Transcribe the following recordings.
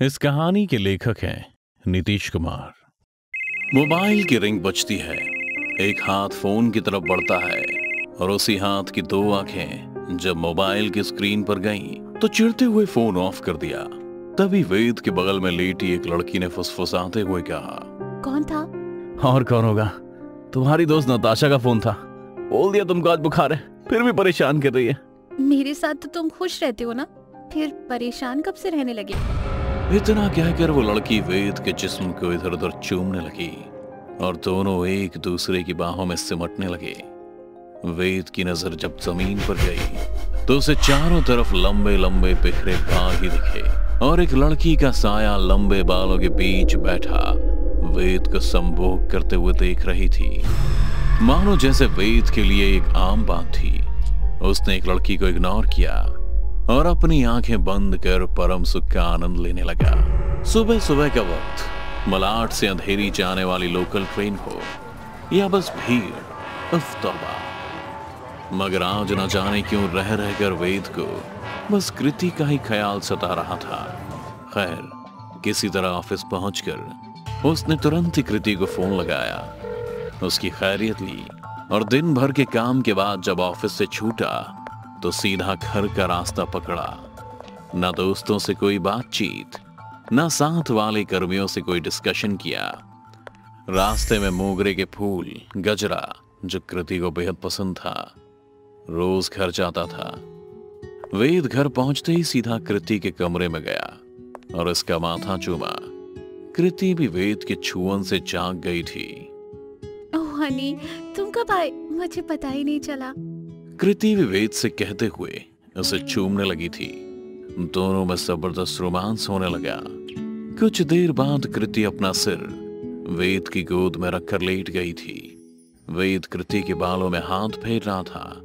इस कहानी के लेखक हैं नीतीश कुमार। मोबाइल की रिंग बजती है। एक हाथ फ़ोन की तरफ़ बढ़ता है और उसी हाथ की दो आँखें जब मोबाइल की स्क्रीन पर गईं, तो चिड़ते हुए फ़ोन ऑफ़ कर दिया। तभी वेद के बगल में लेटी एक लड़की ने फुसफुसाते हुए कहा कौन था? और कौन होगा? तुम्हारी दोस्त नताशा का फ़ोन था। बोल दिया तुमको आज बुखार है फिर भी परेशान कर रही है। मेरे साथ तो तुम खुश रहते हो ना? फिर परेशान कब से रहने लगे? इतना कहकर वो लड़की वेद के जिस्म को इधर उधर चूमने लगी और दोनों एक दूसरे की बाहों में सिमटने लगे। वेद की नज़र जब ज़मीन पर गई तो उसे चारों तरफ़ लंबे लंबे बिखरे बाल ही दिखे और एक लड़की का साया लंबे बालों के बीच बैठा, वेद को संभोग करते हुए देख रही थी। मानो जैसे वेद के लिए एक आम बात थी। उसने एक लड़की को इग्नोर किया और अपनी आँखें बंद कर परम सुख का आनंद लेने लगा। सुबह सुबह का वक्त, मलाट से अंधेरी जाने वाली लोकल ट्रेन हो, या बस भीड़ मगर आज न जाने क्यों रह रहकर वेद को बस कृति का ही ख्याल सता रहा था। खैर, किसी तरह ऑफ़िस पहुंचकर उसने तुरंत ही कृति को फ़ोन लगाया। उसकी खैरियत ली और दिन भर के काम के बाद जब ऑफ़िस से छूटा तो सीधा घर का रास्ता पकड़ा। न दोस्तों से कोई बातचीत, न साथ वाले कर्मियों से कोई डिस्कशन किया। रास्ते में मोगरे के फूल, गजरा, जो कृति को बेहद पसंद था, रोज घर जाता था। वेद घर पहुँचते ही सीधा कृति के कमरे में गया और इसका माथा चूमा। कृति भी वेद के छुअन से जाग गई थी। ओह, हनी, तुम कब आए? मुझे पता ही नहीं चला। कृति विवेद से कहते हुए उसे चूमने लगी थी। दोनों में ज़बरदस्त रोमांस होने लगा। कुछ देर बाद कृति अपना सिर वेद की गोद में रखकर लेट गई थी। वेद कृति के बालों में हाथ फेर रहा था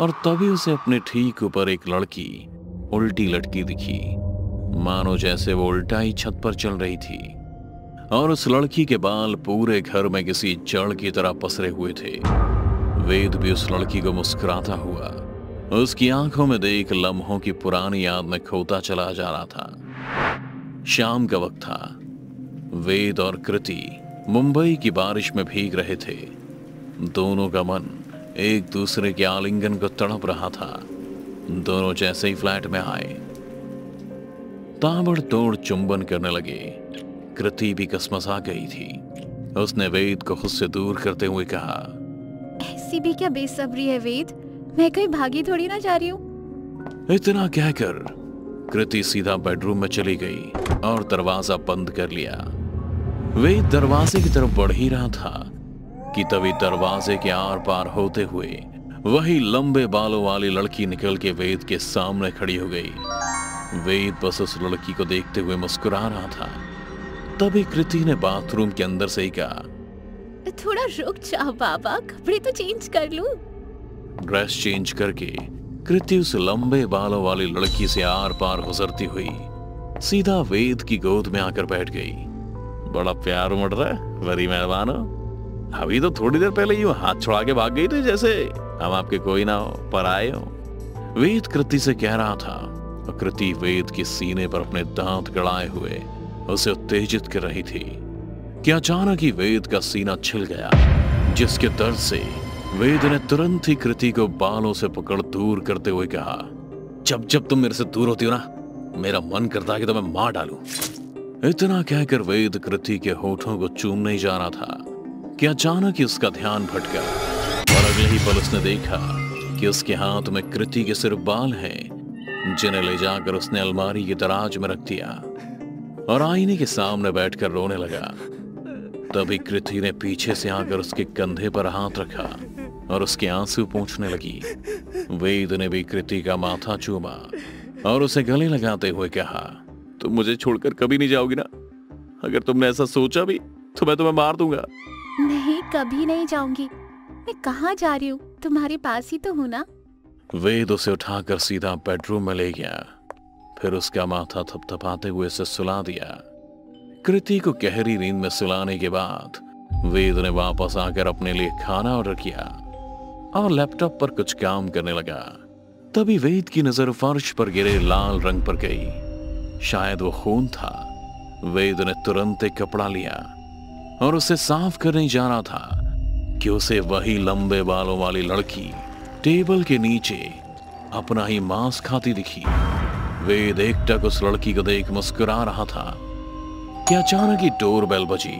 और तभी उसे अपने ठीक ऊपर एक लड़की उल्टी लटकी दिखी। मानो जैसे वो उल्टा ही छत पर चल रही थी। और उस लड़की के बाल पूरे घर में किसी जड़ की तरह पसरे हुए थे। वेद भी उस लड़की को मुस्कुराता हुआ। उसकी आँखों में देख लम्हों की पुरानी याद में खोता चला जा रहा था। शाम का वक्त था। वेद और कृति मुंबई की बारिश में भीग रहे थे। दोनों का मन एक दूसरे के आलिंगन को तड़प रहा था। दोनों जैसे ही फ्लैट में आए। ताबड़ तोड़ चुंबन करने लगे। कृति भी कसमसा गई थी। उसने वेद को खुद से दूर करते हुए कहा ऐसी भी क्या बेसब्री है, वेद? मैं कहीं भागी थोड़ी ना जा रही हूँ। इतना कहकर कृति सीधा बेडरूम में चली गई और दरवाज़ा बंद कर लिया। वेद दरवाजे की तरफ़ बढ़ ही रहा था कि तभी दरवाजे के आर पार होते हुए वही लंबे बालों वाली लड़की निकल के वेद के सामने खड़ी हो गई। वेद बस उस लड़की को देखते हुए मुस्कुरा रहा था। तभी कृति ने बाथरूम के अंदर से ही कहा थोड़ा रुक जाओ, बाबा। कपड़े तो चेंज कर लूँ। ड्रेस चेंज करके कृति उस लंबे बालों वाली लड़की से आर पार गुजरती हुई सीधा वेद की गोद में आकर बैठ गई। बड़ा प्यार उमड़ रहा है बड़ी मेहरबान अभी तो थोड़ी देर पहले यूँ हाथ छुड़ा के भाग गई थी, जैसे हम आपके कोई ना हो, पर आए हो। वेद कृति से कह रहा था कृति वेद के सीने पर अपने दांत गड़ाए हुए उसे उत्तेजित कर रही थी। कि अचानक ही वेद का सीना छिल गया, जिसके दर्द से वेद ने तुरंत ही कृति को बालों से पकड़ दूर करते हुए कहा, जब जब तुम मेरे से दूर होती हो ना, मेरा मन करता है कि तुम्हें मार डालू। इतना कहकर वेद कृति के होठों को चूमने ही जा रहा था कि अचानक ही उसका ध्यान भटका और अगले ही पल उसने देखा कि उसके हाथ में कृति के सिर्फ़ बाल हैं, जिन्हें ले जाकर उसने अलमारी की दराज में रख दिया और आईने के सामने बैठकर रोने लगा। तभी कृति ने पीछे से आकर उसके कंधे पर हाथ रखा और उसके आँसू पूछने लगी। वेद ने भी कृति का माथा चूमा और उसे गले लगाते हुए कहा तुम मुझे छोड़कर कभी नहीं जाओगी ना? अगर तुमने ऐसा सोचा भी तो मैं तुम्हें मार दूँगा। नहीं कभी नहीं जाऊँगी। मैं कहाँ जा रही हूँ? तुम्हारे पास ही तो हूँ ना? वेद उसे उठाकर सीधा बेडरूम में ले गया फिर उसका माथा थपथपाते हुए उसे सुला दिया। कृति को गहरी नींद में सुलाने के बाद, वेद ने वापस आकर अपने लिए खाना ऑर्डर किया और लैपटॉप पर कुछ काम करने लगा। तभी वेद की नज़र फर्श पर गिरे लाल रंग पर गई। शायद वो खून था। वेद ने तुरंत एक कपड़ा लिया और उसे साफ़ करने जा रहा था कि उसे वही लंबे बालों वाली लड़की टेबल के नीचे अपना ही मांस खाती दिखी। वेद एकटक उस लड़की को देख मुस्कुरा रहा था। कि अचानक ही डोर बेल बजी?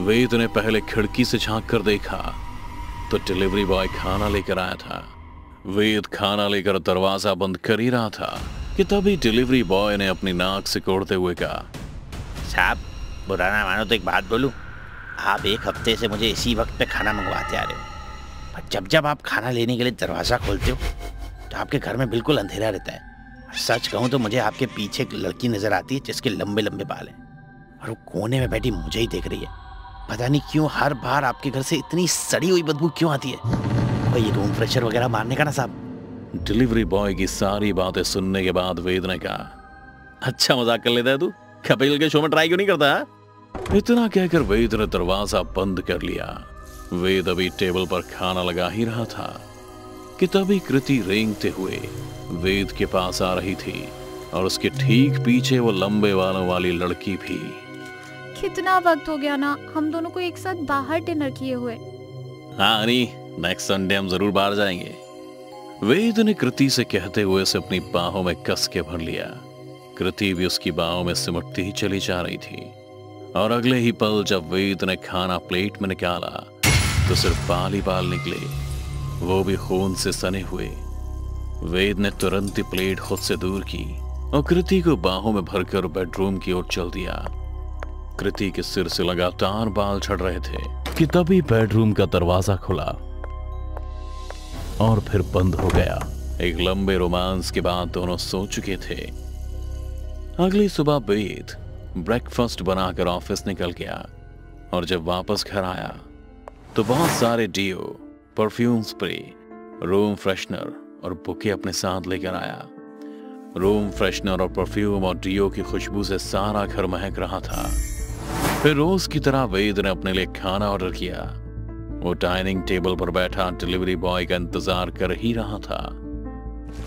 वेद ने पहले खिड़की से झाँक कर देखा तो डिलीवरी बॉय खाना लेकर आया था। वेद खाना लेकर दरवाज़ा बंद कर ही रहा था कि तभी डिलीवरी बॉय ने अपनी नाक से कोड़ते हुए कहा, साहब, बुरा ना मानो तो एक बात बोलूँ। आप एक हफ़्ते से मुझे इसी वक्त पे खाना मंगवाते आ रहे हो। पर जब जब आप खाना लेने के लिए दरवाज़ा खोलते हो तो आपके घर में बिल्कुल अंधेरा रहता है। सच कहूँ तो मुझे आपके पीछे एक लड़की नज़र आती है जिसके लंबे लंबे बाल हैं। और वो कोने में बैठी मुझे ही देख रही है। पता नहीं क्यों हर बार आपके घर से इतनी सड़ी हुई बदबू क्यों आती है? भाई रूम फ्रेशर वगैरह मारने का ना साहब? डिलीवरी बॉय की सारी बातें सुनने के बाद वेद ने कहा अच्छा मज़ाक कर लेता है तू? कपिल के शो में ट्राई क्यों नहीं करता हाँ? इतना कहकर वेद ने दरवाज़ा बंद कर लिया। वेद अभी टेबल पर खाना लगा ही रहा था। कि तभी कृति रेंगते हुए वेद के पास आ रही थी और उसके ठीक पीछे वो लंबे बालों वाली लड़की भी। कितना वक्त हो गया ना हम दोनों को एक साथ बाहर डिनर किए हुए। हाँ अनी नेक्स्ट संडे हम ज़रूर बाहर जाएँगे। वेद ने कृति से कहते हुए उसे अपनी बाहों में कस के भर लिया। कृति भी उसकी बाहों में सिमटती ही चली जा रही थी। और अगले ही पल जब वेद ने खाना प्लेट में निकाला तो सिर्फ़ बाल ही बाल निकले। वो भी खून से सने हुए। वेद ने तुरंत ही प्लेट खुद से दूर की और कृति को बाहों में भरकर बेडरूम की ओर चल दिया। कृति के सिर से लगातार बाल झड़ रहे थे कि तभी बेडरूम का दरवाज़ा खुला और फिर बंद हो गया। एक लंबे रोमांस के बाद दोनों सो चुके थे। अगली सुबह वेद ब्रेकफास्ट बनाकर ऑफ़िस निकल गया और जब वापस घर आया तो बहुत सारे deo perfume spray room freshener और बुके अपने साथ लेकर आया। रूम फ्रेशनर और परफ्यूम और डियो की खुशबू से सारा घर महक रहा था। फिर रोज की तरह वेद ने अपने लिए खाना ऑर्डर किया। वो डाइनिंग टेबल पर बैठा डिलीवरी बॉय का इंतज़ार कर ही रहा था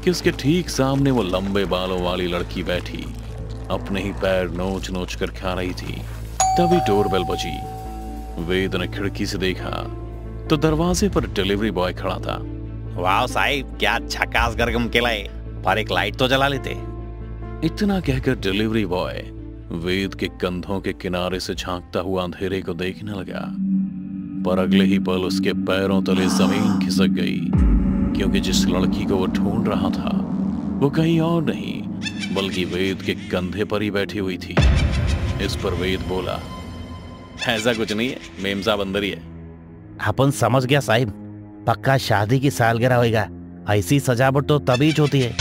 कि उसके ठीक सामने वो लंबे बालों वाली लड़की बैठी, अपने ही पैर नोच नोच कर खा रही थी। तभी डोरबेल बजी। वेद ने खिड़की से देखा तो दरवाजे पर डिलीवरी बॉय खड़ा था। वाह साहिब क्या झकास गरगम के लाए पर एक लाइट तो जला लेते। इतना कहकर डिलीवरी बॉय वेद के कंधों के किनारे से झांकता हुआ अंधेरे को देखने लगा। पर अगले ही पल उसके पैरों तले ज़मीन खिसक गई क्योंकि जिस लड़की को वो ढूंढ रहा था वो कहीं और नहीं बल्कि वेद के कंधे पर ही बैठी हुई थी। इस पर वेद बोला ऐसा कुछ नहीं है मेम साहब अंदर ही है। अपन समझ गया साहिब। पक्का शादी की सालगिरह होएगा। ऐसी सजावट तो तभी होती है।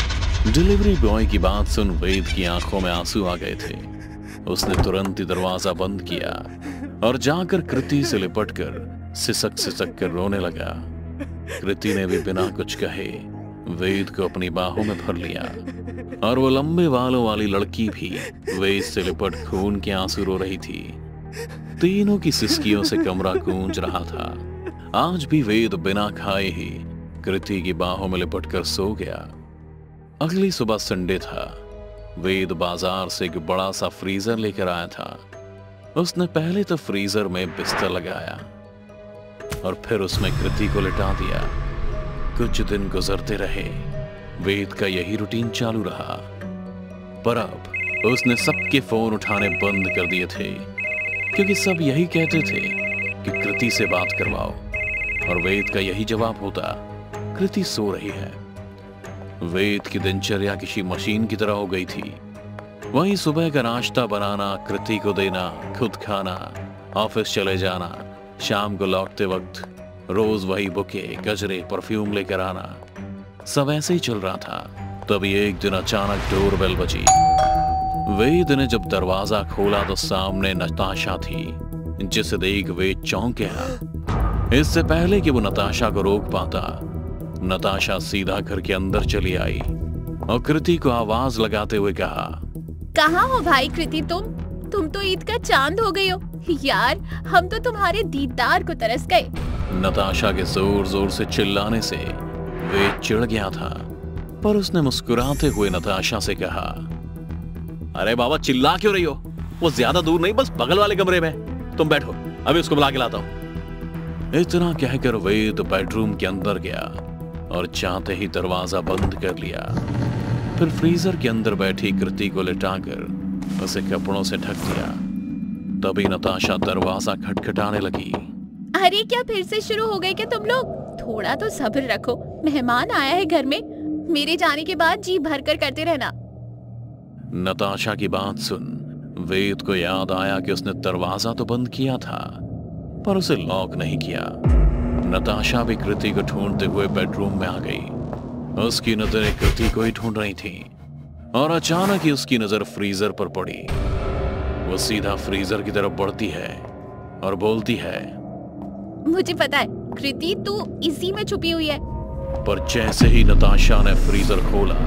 डिलीवरी बॉय की बात सुन वेद की आँखों में आँसू आ गए थे। उसने तुरंत ही दरवाज़ा बंद किया और जाकर कृति से लिपट कर सिसक सिसक कर रोने लगा। कृति ने भी बिना कुछ कहे वेद को अपनी बाहों में भर लिया और वो लंबे बालों वाली लड़की भी वेद से लिपट खून के आँसू रो रही थी। तीनों की सिस्कियों से कमरा गूंज रहा था। आज भी वेद बिना खाए ही कृति की बाहों में लिपट कर सो गया। अगली सुबह संडे था। वेद बाज़ार से एक बड़ा सा फ्रीजर लेकर आया था। उसने पहले तो फ्रीजर में बिस्तर लगाया और फिर उसमें कृति को लिटा दिया। कुछ दिन गुजरते रहे। वेद का यही रूटीन चालू रहा। पर अब उसने सबके फ़ोन उठाने बंद कर दिए थे। क्योंकि सब यही कहते थे कि कृति से बात करवाओ। और वेद का यही जवाब होता, कृति सो रही है। वेद की दिनचर्या किसी मशीन की तरह हो गई थी। वहीं सुबह का नाश्ता बनाना, कृति को देना, खुद खाना, ऑफ़िस चले जाना, शाम को लौटते वक्त रोज वही बुके, गजरे, परफ्यूम लेकर आना, सब ऐसे ही चल रहा था। तभी एक दिन अचानक डोर बेल बजी। वेद ने जब दरवाज़ा खोला तो सामने नताशा थी जिसे देख वेद चौंक गया। इससे पहले कि वो नताशा को रोक पाता नताशा सीधा घर के अंदर चली आई और कृति को आवाज़ लगाते हुए कहा कहाँ हो भाई कृति तुम? तुम तो ईद का चाँद हो गई हो। यार हम तो तुम्हारे दीदार को तरस गए। नताशा के ज़ोर ज़ोर से चिल्लाने से वेद चिढ़ गया था पर उसने मुस्कुराते हुए नताशा से कहा अरे बाबा, चिल्ला क्यों रही हो? वो ज़्यादा दूर नहीं, बस बगल वाले कमरे में। तुम बैठो, अभी उसको बुला के लाता हूँ। इतना कहकर वेद बेडरूम के अंदर गया और चाहते ही दरवाज़ा बंद कर लिया। फिर फ्रीजर के अंदर बैठी कृति को लिटाकर उसे कपड़ों से ढक दिया। तभी नताशा दरवाज़ा खटखटाने लगी। अरे, क्या फिर से शुरू हो गए क्या तुम लोग? थोड़ा तो सब्र रखो। मेहमान आया है घर में। मेरे जाने के बाद जी भर कर करते रहना। नताशा की बात सुन वेद को याद आया कि उसने दरवाज़ा तो बंद किया था पर उसे लॉक नहीं किया। नताशा भी कृति को ढूंढते हुए बेडरूम में आ गई। उसकी नज़रें कृति को ही ढूंढ रही थी और अचानक ही उसकी नज़र फ्रीजर पर पड़ी। वो सीधा फ्रीजर की तरफ़ बढ़ती है और बोलती है मुझे पता है कृति तू इसी में छुपी हुई है। पर जैसे ही नताशा ने फ्रीजर खोला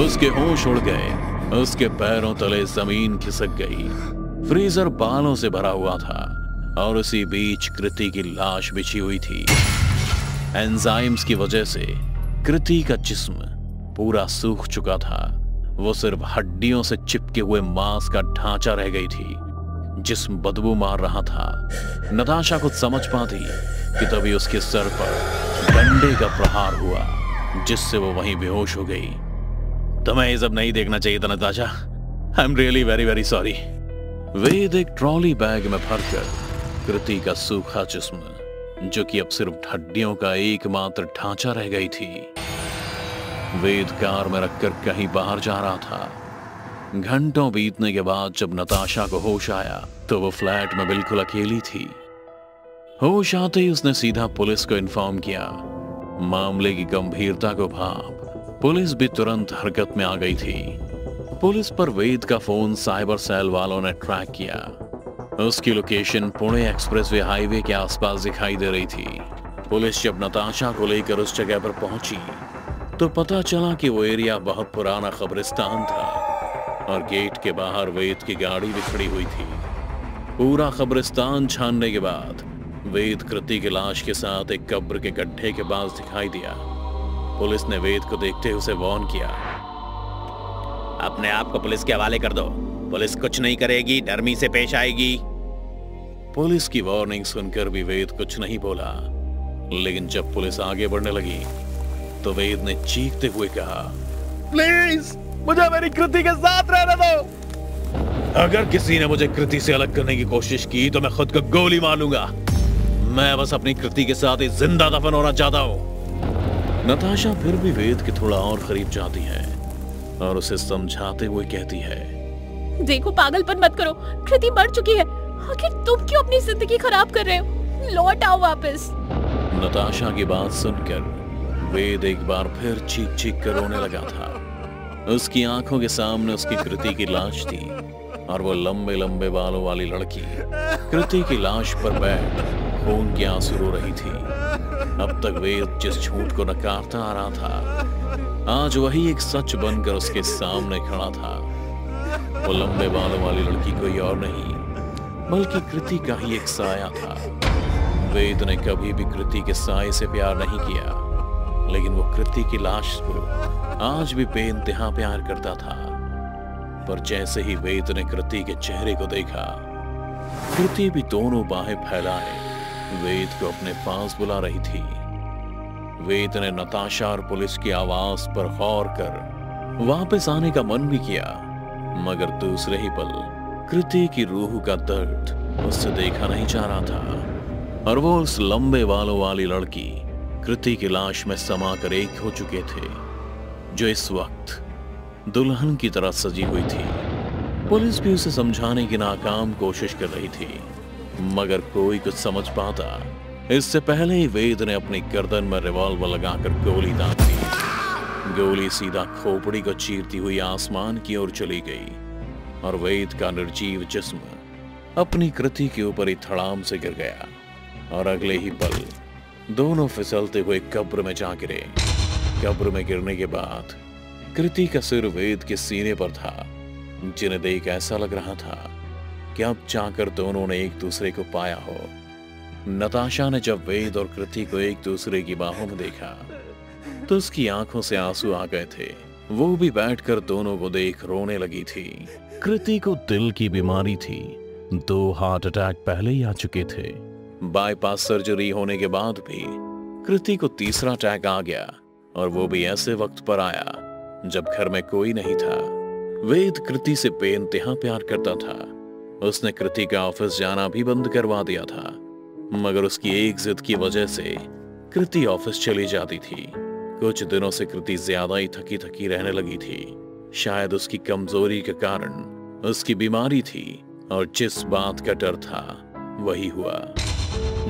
उसके होश उड़ गए। उसके पैरों तले ज़मीन खिसक गई। फ्रीजर बालों से भरा हुआ था और उसी बीच कृति की लाश बिछी हुई थी। एंजाइम्स की वजह से कृति का जिस्म पूरा सूख चुका था। वो सिर्फ़ हड्डियों से चिपके हुए मांस का ढांचा रह गई थी। जिस्म बदबू मार रहा था। नताशा कुछ समझ पाती कि तभी उसके सर पर डंडे का प्रहार हुआ, जिससे वो वहीं बेहोश हो गई। तुम्हें ये सब नहीं देखना चाहिए था, Natasha. I am really very very sorry Ved एक ट्रॉली बैग में भरकर कृति का सूखा जिस्म, जो कि अब सिर्फ़ हड्डियों का एकमात्र ढांचा रह गई थी, वेद कार में रखकर कहीं बाहर जा रहा था। घंटों बीतने के बाद जब नताशा को होश आया तो वो फ्लैट में बिल्कुल अकेली थी। होश आते ही उसने सीधा पुलिस को इन्फॉर्म किया। मामले की गंभीरता को भाप पुलिस भी तुरंत हरकत में आ गई थी। पुलिस पर वेद का फ़ोन साइबर सेल वालों ने ट्रैक किया। उसकी लोकेशन पुणे एक्सप्रेसवे हाईवे के आसपास दिखाई दे रही थी। पुलिस जब नताशा को लेकर उस जगह पर पहुँची तो पता चला कि वो एरिया बहुत पुराना कब्रिस्तान था और गेट के बाहर वेद की गाड़ी भी खड़ी हुई थी। पूरा कब्रिस्तान छानने के बाद वेद कृति की लाश के साथ एक कब्र के गड्ढे के पास दिखाई दिया। पुलिस ने वेद को देखते ही उसे वॉर्न किया। अपने आप को पुलिस के हवाले कर दो। पुलिस कुछ नहीं करेगी डरमी से पेश आएगी। पुलिस की वार्निंग सुनकर भी वेद कुछ नहीं बोला। लेकिन जब पुलिस आगे बढ़ने लगी तो वेद ने चीखते हुए कहा, प्लीज़, मुझे मेरी कृति के साथ रहने दो। अगर किसी ने मुझे कृति से अलग करने की कोशिश की तो मैं खुद को गोली मार लूँगा मैं बस अपनी कृति के साथ ही ज़िंदा दफन होना चाहता हूँ। नताशा फिर भी वेद के थोड़ा और करीब जाती है और उसे समझाते हुए कहती है देखो पागलपन मत करो कृति मर चुकी है। आखिर तुम क्यों अपनी ज़िंदगी खराब कर रहे हो? लौट आओ वापस। नताशा की बात सुनकर वेद एक बार फिर चीख चीख कर रोने लगा था। उसकी आँखों के सामने उसकी कृति की लाश थी और वो लंबे लंबे बालों वाली लड़की कृति की लाश पर बैठ खून की आँसू रो रही थी। अब तक वेद जिस झूठ को नकारता आ रहा था, आज वही एक सच बनकर उसके सामने खड़ा था। वो लंबे बालों वाली लड़की कोई और नहीं, बल्कि कृति का ही एक साया था। वेद ने कभी भी कृति के साय से प्यार नहीं किया, लेकिन वो कृति की लाश को आज भी बेइंतहा प्यार करता था। पर जैसे ही वेद ने कृति के चेहरे को देखा, कृति भी दोनों बाहें फैलाए वेद को अपने पास बुला रही थी। वेद ने नताशा और पुलिस की आवाज़ पर गौर कर वापस आने का मन भी किया, मगर दूसरे ही पल कृति की रूह का दर्द उससे देखा नहीं जा रहा था, और वो उस लंबे बालों वाली लड़की कृति की लाश में समा कर एक हो चुके थे, जो इस वक्त दुल्हन की तरह सजी हुई थी। पुलिस भी उसे समझाने की नाकाम कोशिश कर रही थी। मगर कोई कुछ समझ पाता। इससे पहले ही वेद ने अपनी गर्दन में रिवॉल्वर लगाकर गोली दाग दी। गोली सीधा खोपड़ी को चीरती हुई आसमान की ओर चली गई और वेद का निर्जीव जिस्म अपनी कृति के ऊपर ही थड़ाम से गिर गया और अगले ही पल दोनों फिसलते हुए कब्र में जा गिरे। कब्र में गिरने के बाद कृति का सिर वेद के सीने पर था, जिन्हें देख ऐसा लग रहा था कि अब जाकर दोनों ने एक दूसरे को पाया हो? नताशा ने जब वेद और कृति को एक दूसरे की बाहों में देखा तो उसकी आँखों से आँसू आ गए थे। वो भी बैठकर दोनों को देख रोने लगी थी। कृति को दिल की बीमारी थी। दो हार्ट अटैक पहले ही आ चुके थे। बाईपास सर्जरी होने के बाद भी कृति को तीसरा अटैक आ गया और वो भी ऐसे वक्त पर आया जब घर में कोई नहीं था। वेद कृति से बेइंतहा प्यार करता था। उसने कृति का ऑफ़िस जाना भी बंद करवा दिया था, मगर उसकी एक जिद की वजह से कृति ऑफ़िस चली जाती थी। कुछ दिनों से कृति ज़्यादा ही थकी थकी रहने लगी थी। शायद उसकी कमज़ोरी के कारण उसकी बीमारी थी और जिस बात का डर था, वही हुआ।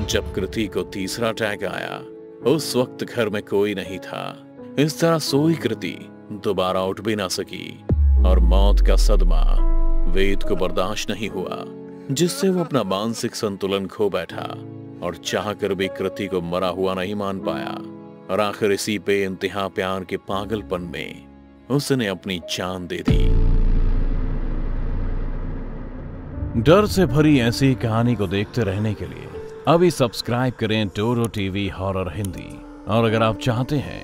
जब कृति को तीसरा अटैक आया, उस वक्त घर में कोई नहीं था। इस तरह सोई कृति दोबारा उठ भी ना सकी और मौत का सदमा वेद को बर्दाश्त नहीं हुआ, जिससे वो अपना मानसिक संतुलन खो बैठा और चाहकर भी कृति को मरा हुआ नहीं मान पाया। और आखिर इसी पे इंतहा प्यार के पागलपन में उसने अपनी जान दे दी। डर से भरी ऐसी कहानी को देखते रहने के लिए अभी सब्सक्राइब करें टोरो टीवी हॉरर हिंदी। और अगर आप चाहते हैं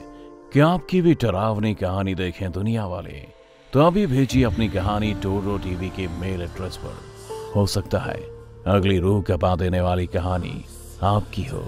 कि आपकी भी डरावनी कहानी देखें दुनिया वाले तो अभी भेजिए अपनी कहानी टोरो टीवी के मेल एड्रेस पर। हो सकता है अगली रूह कपा देने वाली कहानी आपकी हो।